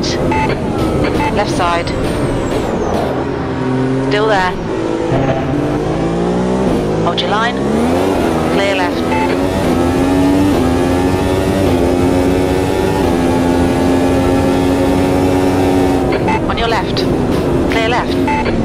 right, left side, still there, hold your line, clear left. On your left, clear left.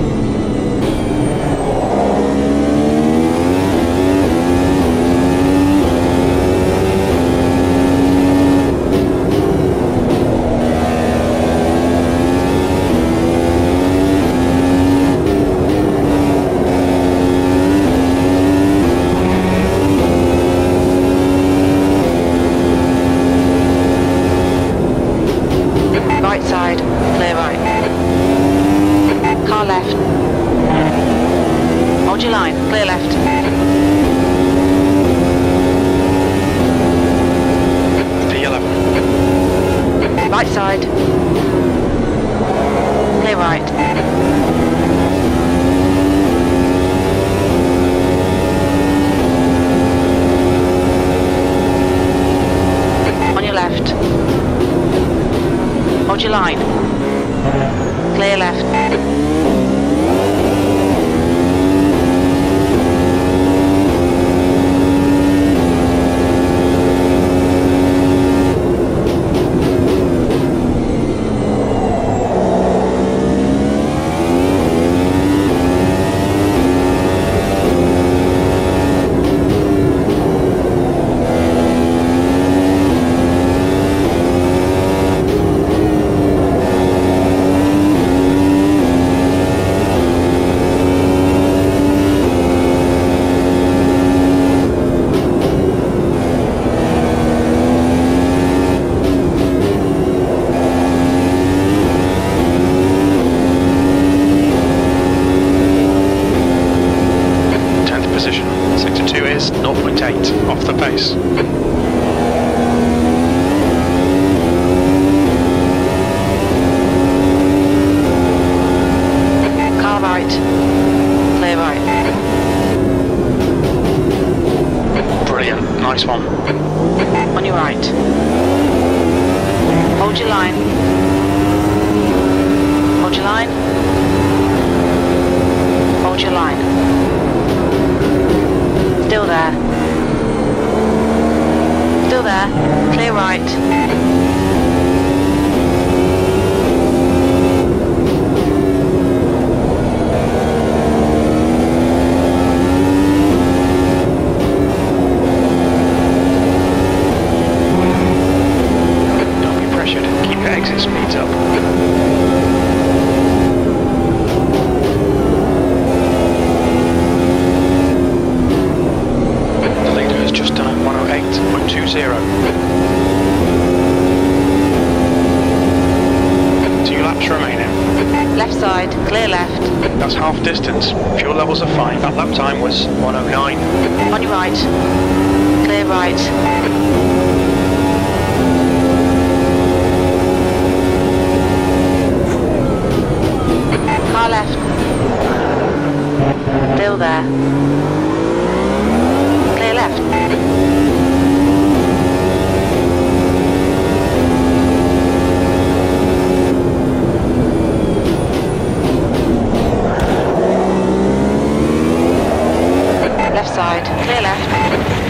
Right side. Clear right. Car left. Hold your line. Clear left. P11. Right side. Clear right. Line. Clear left. Position. Sector 2 is 0.8 off the pace. Car right. Clear right. Brilliant. Nice one. On your right. Hold your line. Hold your line. Hold your line. Still there. Still there. Clear right. Laps remaining. Left side. Clear left. That's half distance. Fuel levels are fine. That lap time was 109. On your right. Clear right. Car left. Still there. Clear left. de